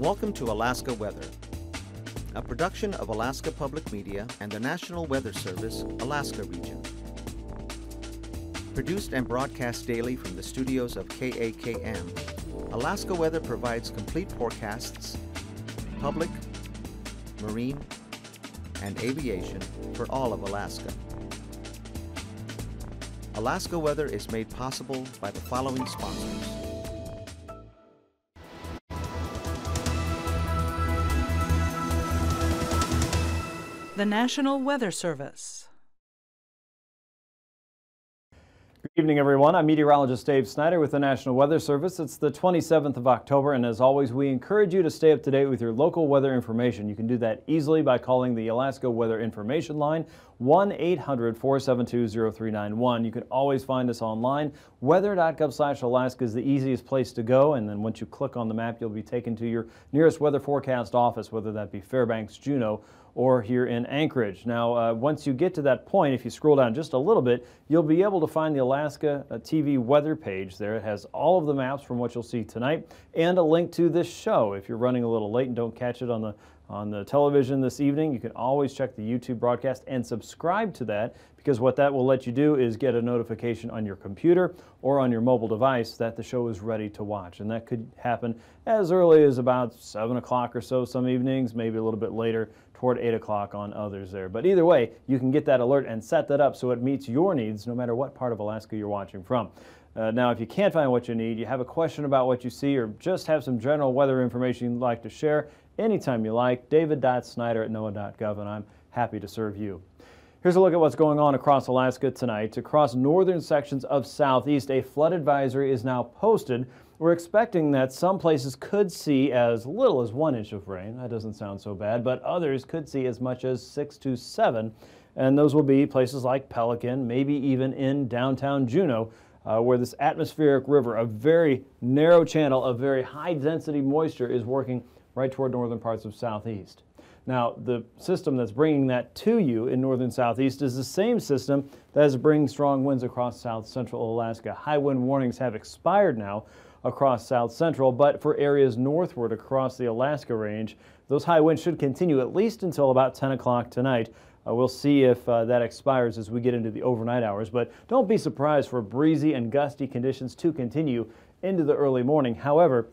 Welcome to Alaska Weather, a production of Alaska Public Media and the National Weather Service, Alaska Region. Produced and broadcast daily from the studios of KAKM, Alaska Weather provides complete forecasts, public, marine, and aviation for all of Alaska. Alaska Weather is made possible by the following sponsors. The National Weather Service. Good evening, everyone. I'm meteorologist Dave Snider with the National Weather Service. It's the 27th of October, and as always, we encourage you to stay up to date with your local weather information. You can do that easily by calling the Alaska Weather Information Line, 1 800 472 0391. You can always find us online. Weather.gov slash Alaska is the easiest place to go, and then once you click on the map, you'll be taken to your nearest weather forecast office, whether that be Fairbanks, Juneau, or here in Anchorage. Now, uh, once you get to that point, if you scroll down just a little bit, you'll be able to find the Alaska uh, TV weather page there. It has all of the maps from what you'll see tonight and a link to this show. If you're running a little late and don't catch it on the on the television this evening, you can always check the YouTube broadcast and subscribe to that because what that will let you do is get a notification on your computer or on your mobile device that the show is ready to watch. And that could happen as early as about 7 o'clock or so some evenings, maybe a little bit later toward 8 o'clock on others there. But either way, you can get that alert and set that up so it meets your needs no matter what part of Alaska you're watching from. Uh, now, if you can't find what you need, you have a question about what you see, or just have some general weather information you'd like to share, anytime you like, david.snider at noaa.gov, and I'm happy to serve you. Here's a look at what's going on across Alaska tonight. Across northern sections of southeast, a flood advisory is now posted we're expecting that some places could see as little as one inch of rain. That doesn't sound so bad, but others could see as much as six to seven. And those will be places like Pelican, maybe even in downtown Juneau, uh, where this atmospheric river, a very narrow channel of very high density moisture, is working right toward northern parts of southeast. Now, the system that's bringing that to you in northern southeast is the same system that is bringing strong winds across south central Alaska. High wind warnings have expired now, across south central, but for areas northward across the Alaska range, those high winds should continue at least until about 10 o'clock tonight. Uh, we'll see if uh, that expires as we get into the overnight hours, but don't be surprised for breezy and gusty conditions to continue into the early morning. However,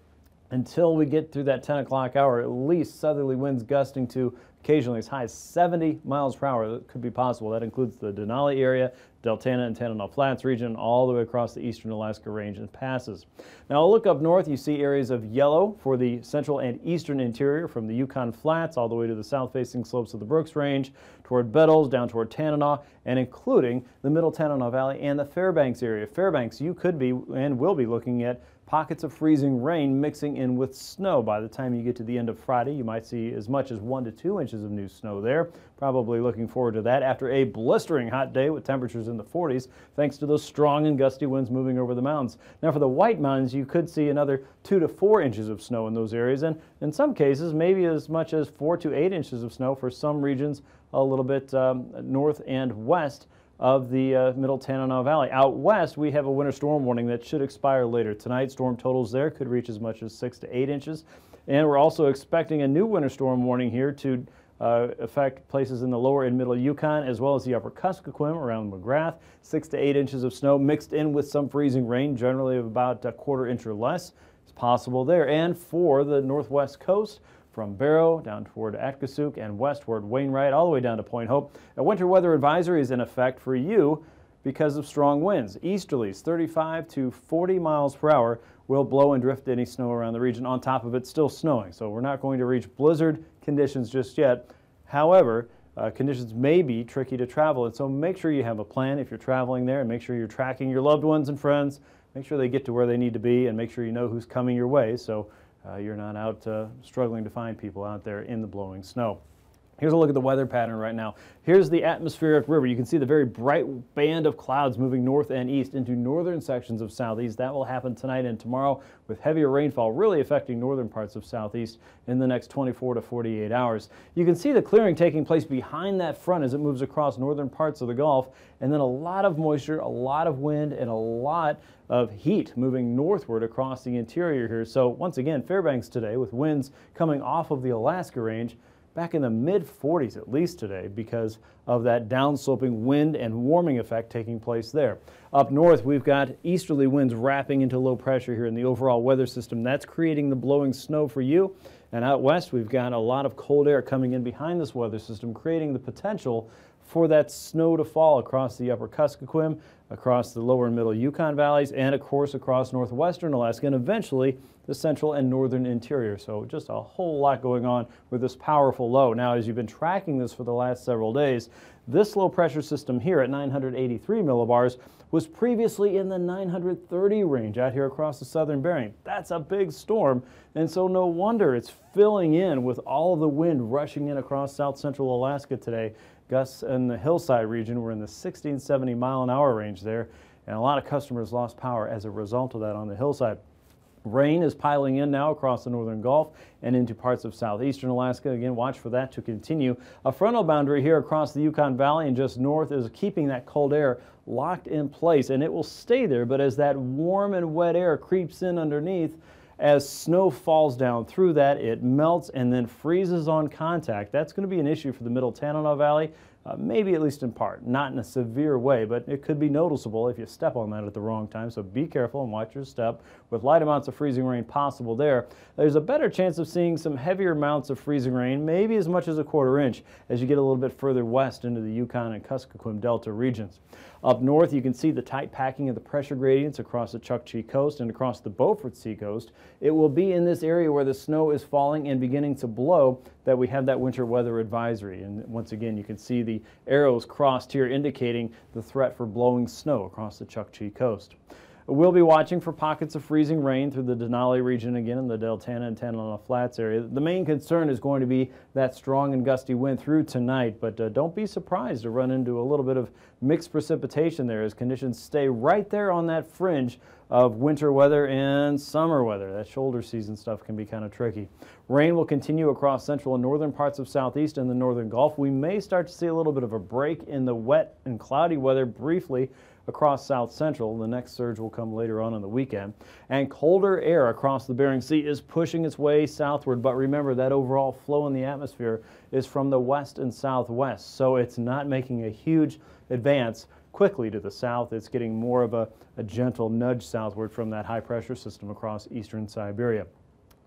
until we get through that 10 o'clock hour, at least southerly winds gusting to occasionally as high as 70 miles per hour. That could be possible. That includes the Denali area, Deltana and Tanana Flats region, all the way across the eastern Alaska range and passes. Now, look up north. You see areas of yellow for the central and eastern interior from the Yukon Flats all the way to the south-facing slopes of the Brooks Range, toward Bettles, down toward Tanana, and including the Middle Tanana Valley and the Fairbanks area. Fairbanks, you could be and will be looking at pockets of freezing rain mixing in with snow. By the time you get to the end of Friday, you might see as much as one to two inches of new snow there. Probably looking forward to that after a blistering hot day with temperatures in the 40s, thanks to those strong and gusty winds moving over the mountains. Now, for the White Mountains, you could see another two to four inches of snow in those areas, and in some cases, maybe as much as four to eight inches of snow for some regions a little bit um, north and west of the uh, middle Tanana Valley. Out west, we have a winter storm warning that should expire later tonight. Storm totals there could reach as much as six to eight inches. And we're also expecting a new winter storm warning here to uh, affect places in the lower and middle Yukon as well as the upper Kuskokwim around McGrath. Six to eight inches of snow mixed in with some freezing rain, generally of about a quarter inch or less. It's possible there. And for the northwest coast, from Barrow down toward Atqasuk and westward Wainwright all the way down to Point Hope. A winter weather advisory is in effect for you because of strong winds. Easterlies 35 to 40 miles per hour will blow and drift any snow around the region. On top of it, still snowing. So we're not going to reach blizzard conditions just yet. However, uh, conditions may be tricky to travel. And so make sure you have a plan if you're traveling there and make sure you're tracking your loved ones and friends. Make sure they get to where they need to be and make sure you know who's coming your way. So you're not out uh, struggling to find people out there in the blowing snow. Here's a look at the weather pattern right now. Here's the atmospheric river. You can see the very bright band of clouds moving north and east into northern sections of southeast. That will happen tonight and tomorrow with heavier rainfall really affecting northern parts of southeast in the next 24 to 48 hours. You can see the clearing taking place behind that front as it moves across northern parts of the Gulf and then a lot of moisture, a lot of wind, and a lot of heat moving northward across the interior here. So once again, Fairbanks today with winds coming off of the Alaska range back in the mid 40s at least today because of that downsloping wind and warming effect taking place there. Up north, we've got easterly winds wrapping into low pressure here in the overall weather system. That's creating the blowing snow for you. And out west, we've got a lot of cold air coming in behind this weather system, creating the potential for that snow to fall across the upper Kuskokwim, across the lower and middle Yukon valleys, and of course across northwestern Alaska, and eventually the central and northern interior. So just a whole lot going on with this powerful low. Now, as you've been tracking this for the last several days, this low pressure system here at 983 millibars was previously in the 930 range out here across the southern Bering. That's a big storm, and so no wonder it's filling in with all the wind rushing in across south central Alaska today. Gusts in the hillside region were in the 16, 70 mile an hour range there, and a lot of customers lost power as a result of that on the hillside. Rain is piling in now across the northern Gulf and into parts of southeastern Alaska. Again, watch for that to continue. A frontal boundary here across the Yukon Valley and just north is keeping that cold air locked in place, and it will stay there. But as that warm and wet air creeps in underneath, as snow falls down through that, it melts and then freezes on contact. That's going to be an issue for the middle Tanana Valley uh, maybe at least in part, not in a severe way, but it could be noticeable if you step on that at the wrong time. So be careful and watch your step. With light amounts of freezing rain possible there, there's a better chance of seeing some heavier amounts of freezing rain, maybe as much as a quarter inch, as you get a little bit further west into the Yukon and Kuskokwim Delta regions. Up north, you can see the tight packing of the pressure gradients across the Chukchi coast and across the Beaufort seacoast. It will be in this area where the snow is falling and beginning to blow that we have that winter weather advisory. And once again, you can see the arrows crossed here indicating the threat for blowing snow across the Chukchi coast. We'll be watching for pockets of freezing rain through the Denali region again in the Deltana and Tanana Flats area. The main concern is going to be that strong and gusty wind through tonight, but uh, don't be surprised to run into a little bit of mixed precipitation there as conditions stay right there on that fringe of winter weather and summer weather. That shoulder season stuff can be kind of tricky. Rain will continue across central and northern parts of southeast and the northern Gulf. We may start to see a little bit of a break in the wet and cloudy weather briefly across south central. The next surge will come later on in the weekend. And colder air across the Bering Sea is pushing its way southward, but remember that overall flow in the atmosphere is from the west and southwest, so it's not making a huge advance quickly to the south. It's getting more of a, a gentle nudge southward from that high pressure system across eastern Siberia.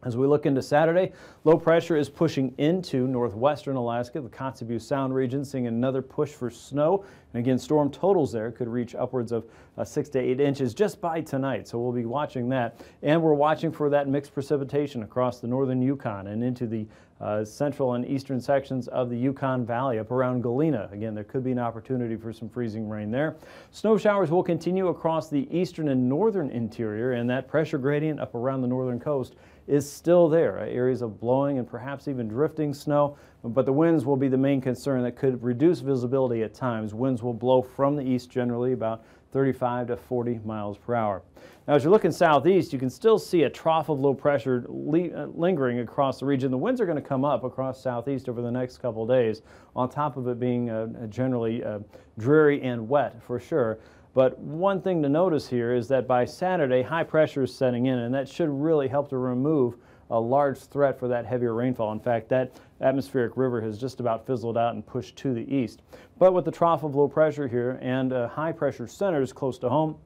As we look into Saturday, low pressure is pushing into northwestern Alaska, the Kotzebue Sound region, seeing another push for snow. And again, storm totals there could reach upwards of uh, six to eight inches just by tonight. So we'll be watching that. And we're watching for that mixed precipitation across the northern Yukon and into the uh, central and eastern sections of the Yukon Valley up around Galena. Again, there could be an opportunity for some freezing rain there. Snow showers will continue across the eastern and northern interior, and that pressure gradient up around the northern coast is still there. Uh, areas of blowing and perhaps even drifting snow, but the winds will be the main concern that could reduce visibility at times. Winds will blow from the east generally about 35 to 40 miles per hour. Now, as you're looking southeast, you can still see a trough of low pressure uh, lingering across the region. The winds are going to come up across southeast over the next couple days, on top of it being uh, generally uh, dreary and wet for sure. But one thing to notice here is that by Saturday, high pressure is setting in, and that should really help to remove a large threat for that heavier rainfall. In fact, that atmospheric river has just about fizzled out and pushed to the east. But with the trough of low pressure here and uh, high pressure centers close to home,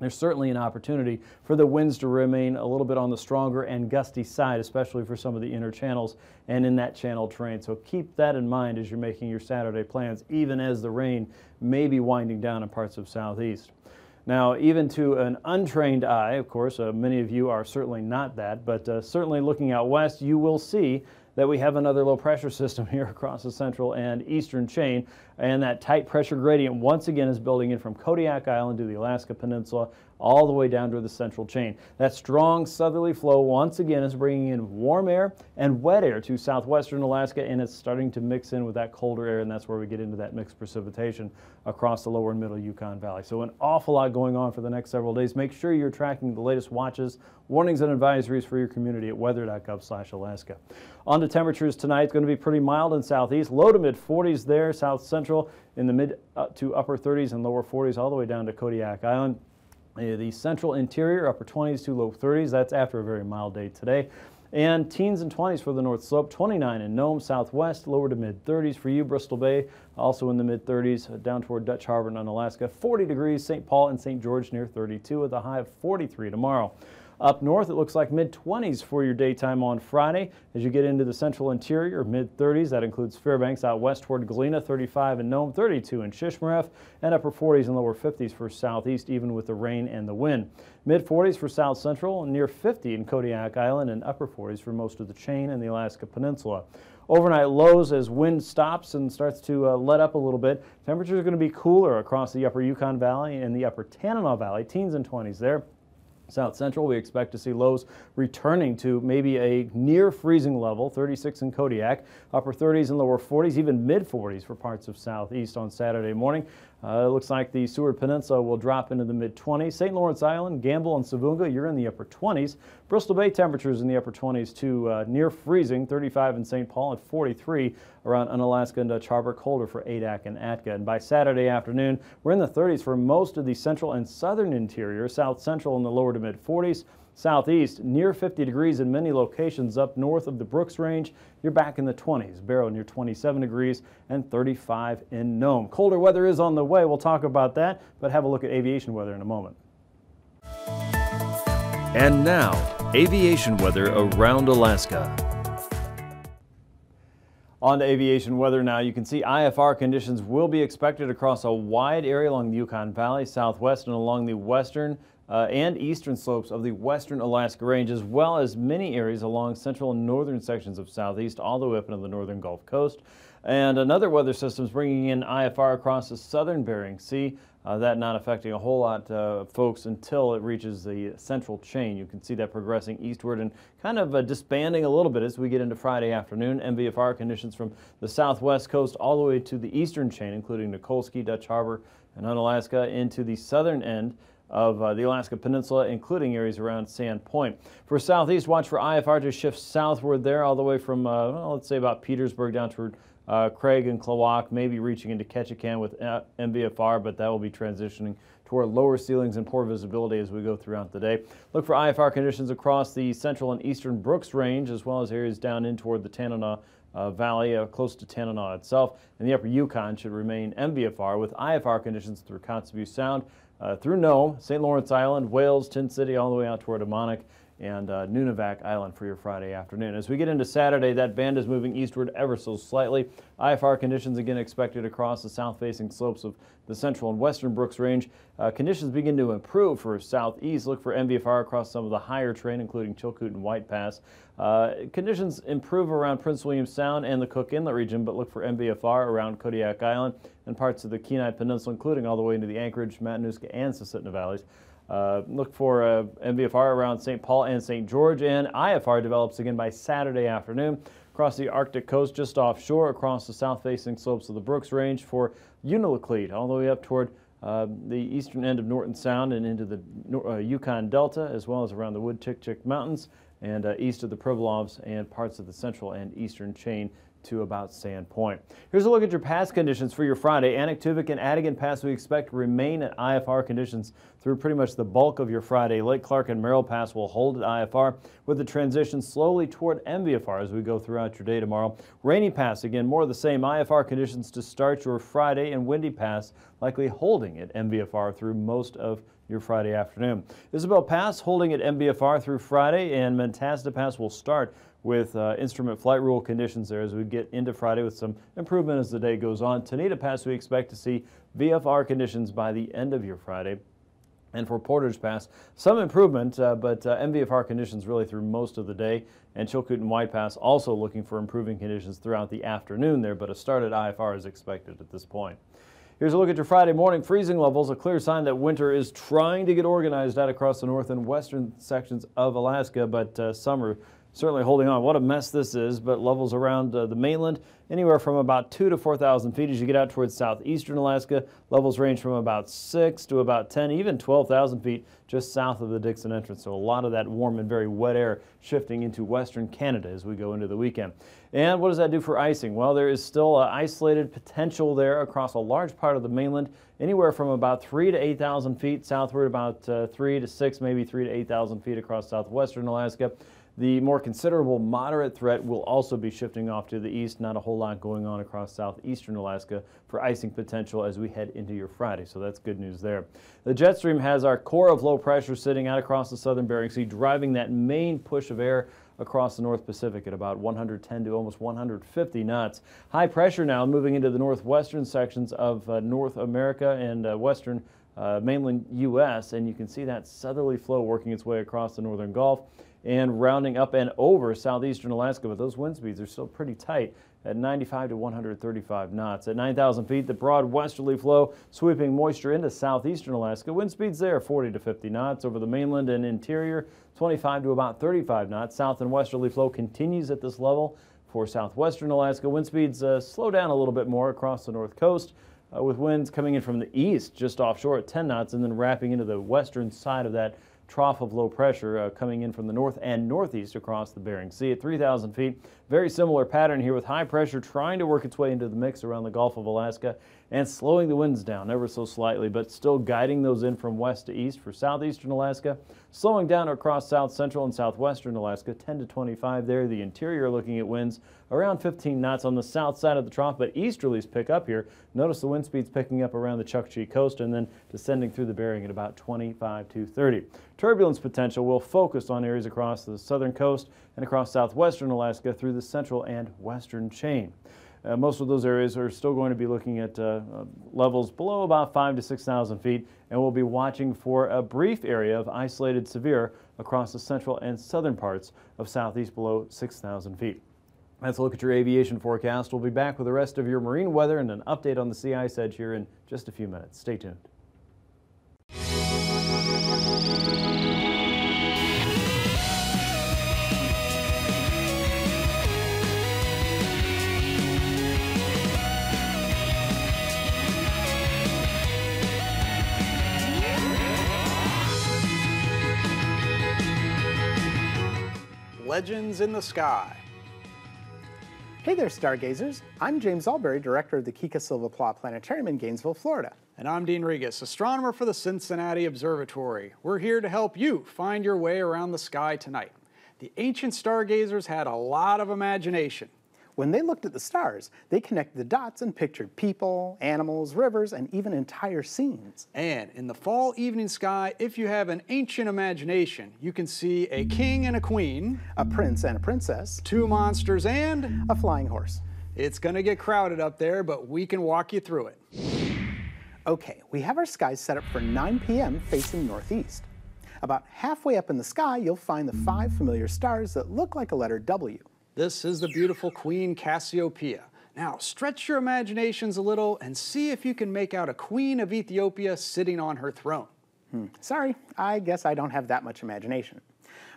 there's certainly an opportunity for the winds to remain a little bit on the stronger and gusty side, especially for some of the inner channels and in that channel terrain. So keep that in mind as you're making your Saturday plans, even as the rain may be winding down in parts of southeast. Now, even to an untrained eye, of course, uh, many of you are certainly not that, but uh, certainly looking out west, you will see that we have another low pressure system here across the central and eastern chain. And that tight pressure gradient once again is building in from Kodiak Island to the Alaska Peninsula all the way down to the central chain. That strong southerly flow once again is bringing in warm air and wet air to southwestern Alaska, and it's starting to mix in with that colder air, and that's where we get into that mixed precipitation across the lower and middle Yukon Valley. So an awful lot going on for the next several days. Make sure you're tracking the latest watches, warnings, and advisories for your community at weather.gov/alaska. On to temperatures tonight, it's going to be pretty mild in southeast, low to mid 40s there, south central in the mid uh, to upper 30s and lower 40s all the way down to Kodiak Island. Uh, the central interior, upper 20s to low 30s. That's after a very mild day today. And teens and 20s for the North Slope, 29 in Nome, Southwest, lower to mid 30s for you, Bristol Bay, also in the mid 30s, uh, down toward Dutch Harbor and Unalaska, 40 degrees, St. Paul and St. George near 32 with a high of 43 tomorrow. Up north, it looks like mid 20s for your daytime on Friday. As you get into the central interior, mid 30s. That includes Fairbanks out west toward Galena, 35 in Nome, 32 in Shishmaref, and upper 40s and lower 50s for southeast, even with the rain and the wind. Mid 40s for south central, near 50 in Kodiak Island, and upper 40s for most of the chain and the Alaska Peninsula. Overnight lows as wind stops and starts to uh, let up a little bit. Temperatures are going to be cooler across the upper Yukon Valley and the upper Tanana Valley, teens and 20s there. South Central, we expect to see lows returning to maybe a near freezing level, 36 in Kodiak, upper 30s and lower 40s, even mid 40s for parts of Southeast on Saturday morning. Uh, it looks like the Seward Peninsula will drop into the mid 20s. St. Lawrence Island, Gambell, and Savoonga, you're in the upper 20s. Bristol Bay temperatures in the upper 20s to uh, near freezing, 35 in St. Paul and 43 around Unalaska and Dutch Harbor, colder for Adak and Atka. And by Saturday afternoon, we're in the 30s for most of the central and southern interior, south central in the lower to mid 40s. Southeast, near 50 degrees in many locations up north of the Brooks Range. You're back in the 20s. Barrow near 27 degrees and 35 in Nome. Colder weather is on the way. We'll talk about that, but have a look at aviation weather in a moment. And now, aviation weather around Alaska. On to aviation weather now. You can see IFR conditions will be expected across a wide area along the Yukon Valley, southwest, and along the western uh, and eastern slopes of the western Alaska Range, as well as many areas along central and northern sections of southeast, all the way up into the northern Gulf Coast. And another weather system is bringing in IFR across the southern Bering Sea. Uh, that not affecting a whole lot of uh, folks until it reaches the central chain. You can see that progressing eastward and kind of uh, disbanding a little bit as we get into Friday afternoon. MVFR conditions from the southwest coast all the way to the eastern chain, including Nikolsky, Dutch Harbor, and Unalaska, into the southern end of uh, the Alaska Peninsula, including areas around Sand Point. For southeast, watch for IFR to shift southward there, all the way from, uh, well, let's say about Petersburg down toward uh, Craig and Klawock, maybe reaching into Ketchikan with uh, MVFR, but that will be transitioning toward lower ceilings and poor visibility as we go throughout the day. Look for IFR conditions across the central and eastern Brooks Range, as well as areas down in toward the Tanana uh, Valley, uh, close to Tanana itself, and the upper Yukon should remain MVFR with IFR conditions through Kotzebue Sound, Uh, through Nome, St. Lawrence Island, Wales, Tin City, all the way out toward Emmonak and uh, Nunivak Island for your Friday afternoon. As we get into Saturday, that band is moving eastward ever so slightly. IFR conditions again expected across the south-facing slopes of the central and western Brooks Range. Uh, conditions begin to improve for southeast. Look for MVFR across some of the higher terrain, including Chilkoot and White Pass. Uh, conditions improve around Prince William Sound and the Cook Inlet region, but look for MVFR around Kodiak Island and parts of the Kenai Peninsula, including all the way into the Anchorage, Matanuska, and Susitna valleys. Uh, look for uh, MVFR around St. Paul and St. George, and IFR develops again by Saturday afternoon across the Arctic coast just offshore across the south-facing slopes of the Brooks Range for Unalakleet, all the way up toward uh, the eastern end of Norton Sound and into the uh, Yukon Delta, as well as around the Wood-Tikchik Mountains and uh, east of the Pribilofs and parts of the central and eastern chain to about Sand Point. Here's a look at your pass conditions for your Friday. Anaktuvuk and Atigun Pass we expect to remain at IFR conditions through pretty much the bulk of your Friday. Lake Clark and Merrill Pass will hold at IFR with the transition slowly toward MVFR as we go throughout your day tomorrow. Rainy Pass, again, more of the same IFR conditions to start your Friday and Windy Pass likely holding at MVFR through most of your Friday afternoon. Isabel Pass holding at MVFR through Friday and Mentasta Pass will start with uh, instrument flight rule conditions there as we get into Friday with some improvement as the day goes on. Tahneta Pass, we expect to see VFR conditions by the end of your Friday. And for Portage Pass, some improvement, uh, but uh, MVFR conditions really through most of the day. And Chilkoot and White Pass also looking for improving conditions throughout the afternoon there, but a start at IFR is expected at this point. Here's a look at your Friday morning freezing levels, a clear sign that winter is trying to get organized out across the north and western sections of Alaska, but uh, summer certainly holding on. What a mess this is, but levels around uh, the mainland anywhere from about 2 to 4,000 feet as you get out towards southeastern Alaska. Levels range from about 6 to about 10, even 12,000 feet just south of the Dixon entrance. So a lot of that warm and very wet air shifting into western Canada as we go into the weekend. And what does that do for icing? Well, there is still isolated potential there across a large part of the mainland, anywhere from about 3 to 8,000 feet southward, about uh, 3 to 6, maybe 3 to 8,000 feet across southwestern Alaska. The more considerable moderate threat will also be shifting off to the east. Not a whole lot going on across southeastern Alaska for icing potential as we head into your Friday, so that's good news there. The jet stream has our core of low pressure sitting out across the southern Bering Sea, driving that main push of air across the North Pacific at about 110 to almost 150 knots. High pressure now moving into the northwestern sections of uh, North America and uh, western uh, mainland U.S., and you can see that southerly flow working its way across the northern Gulf and rounding up and over southeastern Alaska, but those wind speeds are still pretty tight at 95 to 135 knots. At 9,000 feet, the broad westerly flow sweeping moisture into southeastern Alaska. Wind speeds there 40 to 50 knots over the mainland and interior, 25 to about 35 knots. South and westerly flow continues at this level for southwestern Alaska. Wind speeds uh, slow down a little bit more across the north coast. Uh, with winds coming in from the east just offshore at 10 knots and then wrapping into the western side of that trough of low pressure uh, coming in from the north and northeast across the Bering Sea at 3,000 feet. Very similar pattern here with high pressure trying to work its way into the mix around the Gulf of Alaska and slowing the winds down ever so slightly, but still guiding those in from west to east for southeastern Alaska, slowing down across south central and southwestern Alaska, 10 to 25 there. The interior looking at winds around 15 knots on the south side of the trough, but easterlies pick up here. Notice the wind speeds picking up around the Chukchi coast and then descending through the Bering at about 25 to 30. Turbulence potential will focus on areas across the southern coast and across southwestern Alaska through the central and western chain. Uh, most of those areas are still going to be looking at uh, uh, levels below about 5 to 6,000 feet, and we'll be watching for a brief area of isolated severe across the central and southern parts of southeast below 6,000 feet. Let's look at your aviation forecast. We'll be back with the rest of your marine weather and an update on the sea ice edge here in just a few minutes. Stay tuned. Legends in the Sky. Hey there, stargazers. I'm James Albury, director of the Kika Silva Pla Planetarium in Gainesville, Florida. And I'm Dean Regas, astronomer for the Cincinnati Observatory. We're here to help you find your way around the sky tonight. The ancient stargazers had a lot of imagination. When they looked at the stars, they connected the dots and pictured people, animals, rivers, and even entire scenes. And in the fall evening sky, if you have an ancient imagination, you can see a king and a queen, a prince and a princess, two monsters, and a flying horse. It's going to get crowded up there, but we can walk you through it. Okay, we have our skies set up for 9 p.m. facing northeast. About halfway up in the sky, you'll find the five familiar stars that look like a letter W. This is the beautiful Queen Cassiopeia. Now, stretch your imaginations a little and see if you can make out a queen of Ethiopia sitting on her throne. Hmm. Sorry, I guess I don't have that much imagination.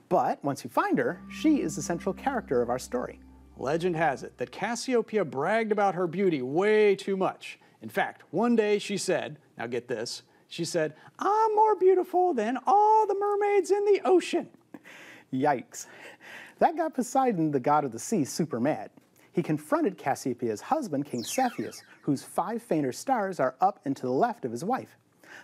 But once you find her, she is the central character of our story. Legend has it that Cassiopeia bragged about her beauty way too much. In fact, one day she said, now get this, she said, I'm more beautiful than all the mermaids in the ocean. Yikes. That got Poseidon, the god of the sea, super mad. He confronted Cassiopeia's husband, King Cepheus, whose five fainter stars are up and to the left of his wife.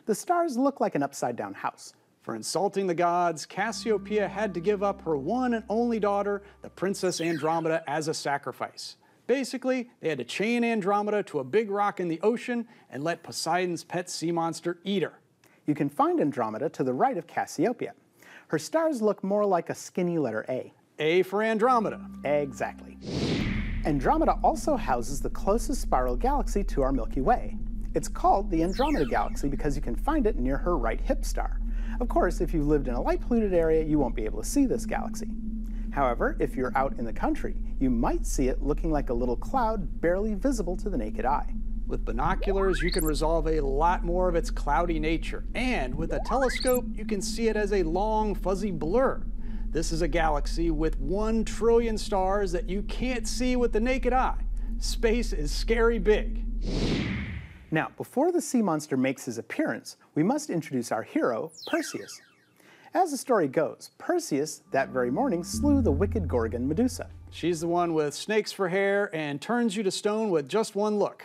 The stars look like an upside down house. For insulting the gods, Cassiopeia had to give up her one and only daughter, the Princess Andromeda, as a sacrifice. Basically, they had to chain Andromeda to a big rock in the ocean and let Poseidon's pet sea monster eat her. You can find Andromeda to the right of Cassiopeia. Her stars look more like a skinny letter A. A for Andromeda. Exactly. Andromeda also houses the closest spiral galaxy to our Milky Way. It's called the Andromeda Galaxy because you can find it near her right hip star. Of course, if you lived in a light polluted area, you won't be able to see this galaxy. However, if you're out in the country, you might see it looking like a little cloud barely visible to the naked eye. With binoculars, you can resolve a lot more of its cloudy nature, and with a telescope, you can see it as a long, fuzzy blur. This is a galaxy with one trillion stars that you can't see with the naked eye. Space is scary big. Now, before the sea monster makes his appearance, we must introduce our hero, Perseus. As the story goes, Perseus, that very morning, slew the wicked Gorgon Medusa. She's the one with snakes for hair and turns you to stone with just one look.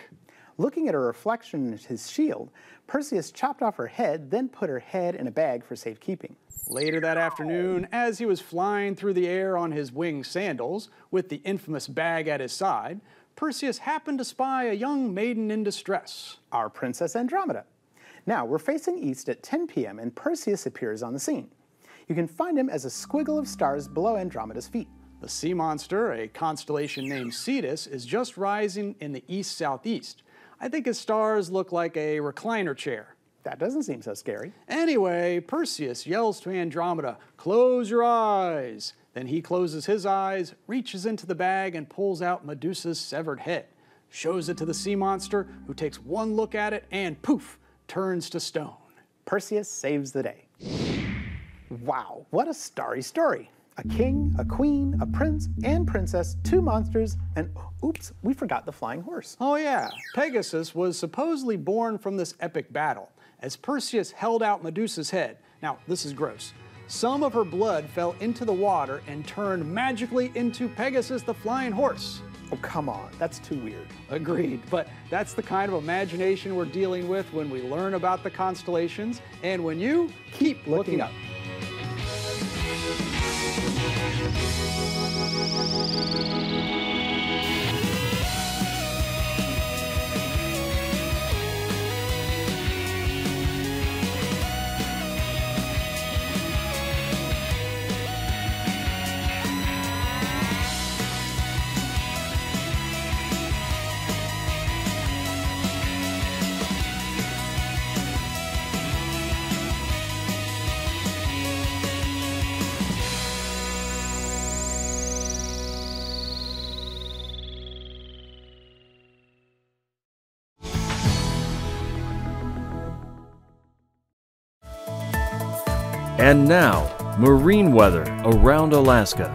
Looking at her reflection in his shield, Perseus chopped off her head, then put her head in a bag for safekeeping. Later that afternoon, as he was flying through the air on his winged sandals, with the infamous bag at his side, Perseus happened to spy a young maiden in distress. Our Princess Andromeda. Now, we're facing east at 10 p.m. and Perseus appears on the scene. You can find him as a squiggle of stars below Andromeda's feet. The sea monster, a constellation named Cetus, is just rising in the east-southeast. I think his stars look like a recliner chair. That doesn't seem so scary. Anyway, Perseus yells to Andromeda, close your eyes. Then he closes his eyes, reaches into the bag, and pulls out Medusa's severed head. Shows it to the sea monster, who takes one look at it and poof, turns to stone. Perseus saves the day. Wow, what a starry story. A king, a queen, a prince, and princess, two monsters, and oops, we forgot the flying horse. Oh yeah, Pegasus was supposedly born from this epic battle, as Perseus held out Medusa's head. Now, this is gross. Some of her blood fell into the water and turned magically into Pegasus the flying horse. Oh, come on, that's too weird. Agreed, but that's the kind of imagination we're dealing with when we learn about the constellations and when you keep looking up. And now, marine weather around Alaska.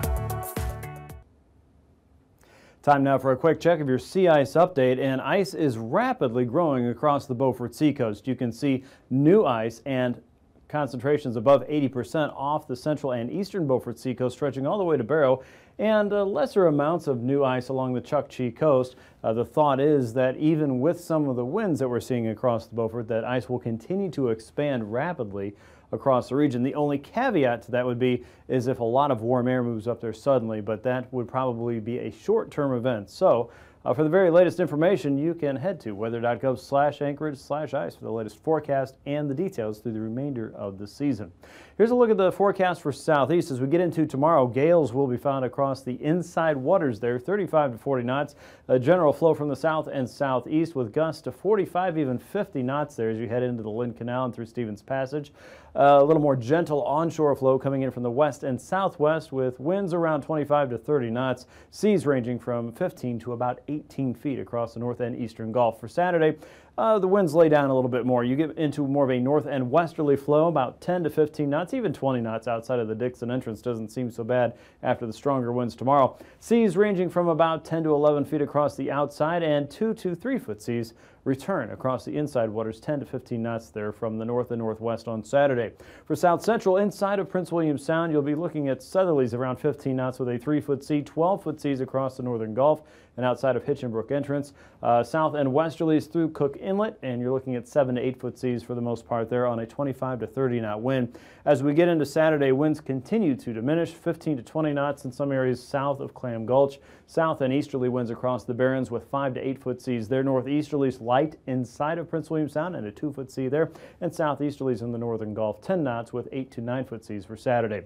Time now for a quick check of your sea ice update, and ice is rapidly growing across the Beaufort Seacoast. You can see new ice and concentrations above 80% off the central and eastern Beaufort Seacoast, stretching all the way to Barrow, and uh, lesser amounts of new ice along the Chukchi coast. Uh, the thought is that even with some of the winds that we're seeing across the Beaufort, that ice will continue to expand rapidly across the region. The only caveat to that would be is if a lot of warm air moves up there suddenly, but that would probably be a short-term event. So uh, for the very latest information, you can head to weather.gov slash Anchorage slash ice for the latest forecast and the details through the remainder of the season. Here's a look at the forecast for southeast. As we get into tomorrow, gales will be found across the inside waters there, 35 to 40 knots. A general flow from the south and southeast with gusts to 45, even 50 knots there as you head into the Lynn Canal and through Stevens Passage. A little more gentle onshore flow coming in from the west and southwest with winds around 25 to 30 knots, seas ranging from 15 to about 18 feet across the north and eastern Gulf. For Saturday, uh, the winds lay down a little bit more. You get into more of a north and westerly flow, about 10 to 15 knots, even 20 knots outside of the Dixon entrance doesn't seem so bad after the stronger winds tomorrow. Seas ranging from about 10 to 11 feet across the outside and 2 to 3 foot seas return across the inside waters 10 to 15 knots there from the north and northwest on Saturday. For south central inside of Prince William Sound, you'll be looking at southerlies around 15 knots with a 3 foot sea, 12 foot seas across the northern Gulf and outside of Hinchinbrook entrance. Uh, south and westerlies through Cook Inlet, and you're looking at 7 to 8 foot seas for the most part there on a 25 to 30 knot wind. As we get into Saturday, winds continue to diminish, 15 to 20 knots in some areas south of Clam Gulch. South and easterly winds across the Barrens with 5 to 8 foot seas. Their northeasterlies light inside of Prince William Sound and a 2 foot sea there, and southeasterlies in the northern Gulf 10 knots with 8 to 9 foot seas for Saturday.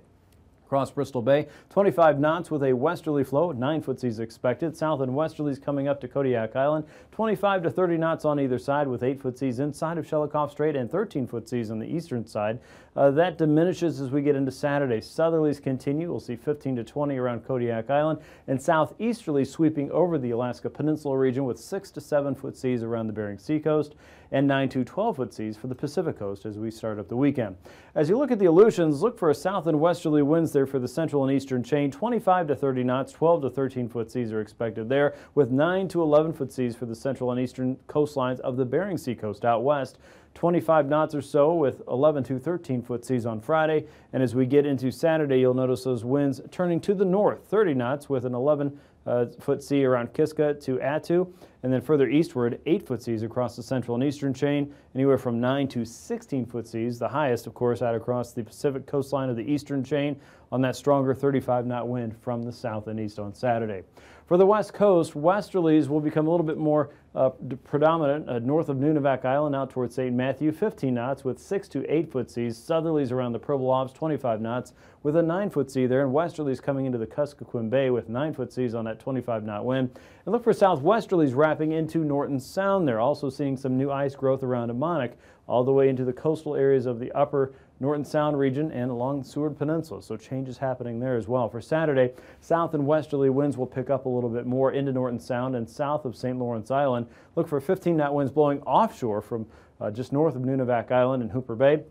Across Bristol Bay, 25 knots with a westerly flow, 9 foot seas expected. South and westerlies coming up to Kodiak Island, 25 to 30 knots on either side with 8 foot seas inside of Shelikof Strait and 13 foot seas on the eastern side. Uh, that diminishes as we get into Saturday. Southerlies continue. We'll see 15 to 20 around Kodiak Island and southeasterly sweeping over the Alaska Peninsula region with 6 to 7 foot seas around the Bering Sea coast and 9 to 12 foot seas for the Pacific coast as we start up the weekend. As you look at the Aleutians, look for a south and westerly winds there for the central and eastern chain. 25 to 30 knots, 12 to 13 foot seas are expected there, with 9 to 11 foot seas for the central and eastern coastlines of the Bering Sea coast out west. 25 knots or so with 11 to 13 foot seas on Friday. And as we get into Saturday, you'll notice those winds turning to the north, 30 knots with an 11 uh, foot sea around Kiska to Attu, and then further eastward, 8 foot seas across the central and eastern chain, anywhere from 9 to 16 foot seas, the highest, of course, out across the Pacific coastline of the eastern chain on that stronger 35 knot wind from the south and east on Saturday. For the west coast, westerlies will become a little bit more uh, predominant uh, north of Nunivak Island out towards St. Matthew, 15 knots with 6 to 8 foot seas. Southerlies around the Pribilofs, 25 knots with a 9 foot sea there. And westerlies coming into the Kuskokwim Bay with 9 foot seas on that 25 knot wind. And look for southwesterlies wrapping into Norton Sound there. Also seeing some new ice growth around Emmonak all the way into the coastal areas of the upper Norton Sound region and along the Seward Peninsula. So changes happening there as well. For Saturday, south and westerly winds will pick up a little bit more into Norton Sound and south of St. Lawrence Island. Look for 15 knot winds blowing offshore from uh, just north of Nunivak Island and Hooper Bay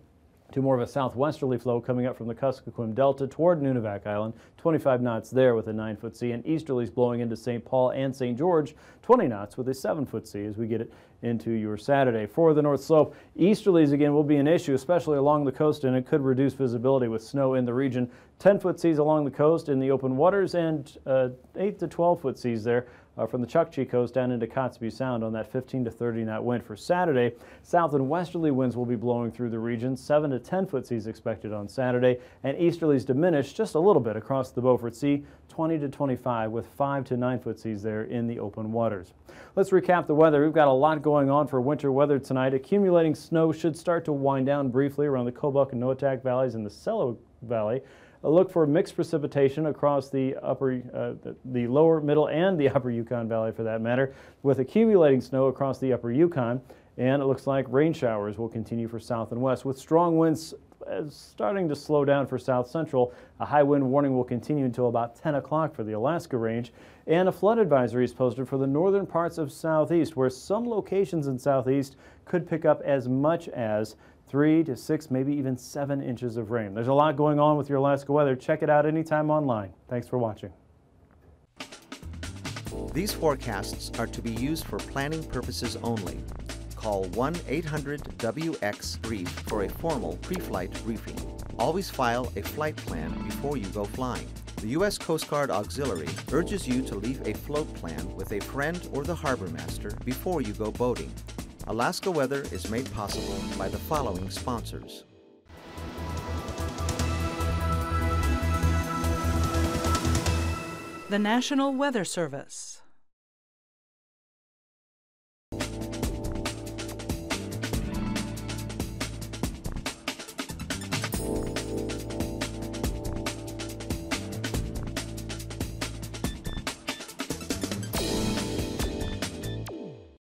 to more of a southwesterly flow coming up from the Kuskokwim Delta toward Nunivak Island, 25 knots there with a 9 foot sea, and easterlies blowing into St. Paul and St. George, 20 knots with a 7 foot sea as we get it into your Saturday. For the North Slope, easterlies again will be an issue, especially along the coast, and it could reduce visibility with snow in the region. 10 foot seas along the coast in the open waters and uh, 8 to 12 foot seas there uh, from the Chukchi coast down into Kotzebue Sound on that 15 to 30 knot wind. For Saturday, south and westerly winds will be blowing through the region. 7 to 10 foot seas expected on Saturday, and easterlies diminish just a little bit across the Beaufort Sea, 20 to 25 with 5 to 9 foot seas there in the open waters. Let's recap the weather. We've got a lot going on for winter weather tonight. Accumulating snow should start to wind down briefly around the Kobuk and Noatak valleys and the Sellow Valley look for mixed precipitation across the upper, uh, the, the, lower, middle, and the upper Yukon Valley for that matter, with accumulating snow across the upper Yukon. And it looks like rain showers will continue for south and west, with strong winds uh, starting to slow down for south central. A high wind warning will continue until about 10 o'clock for the Alaska range, and a flood advisory is posted for the northern parts of southeast, where some locations in southeast could pick up as much as three to six, maybe even seven inches of rain. There's a lot going on with your Alaska weather. Check it out anytime online. Thanks for watching. These forecasts are to be used for planning purposes only. Call 1 800 WX Brief for a formal pre flight briefing. Always file a flight plan before you go flying. The U.S. Coast Guard Auxiliary urges you to leave a float plan with a friend or the harbor master before you go boating. Alaska Weather is made possible by the following sponsors. The National Weather Service.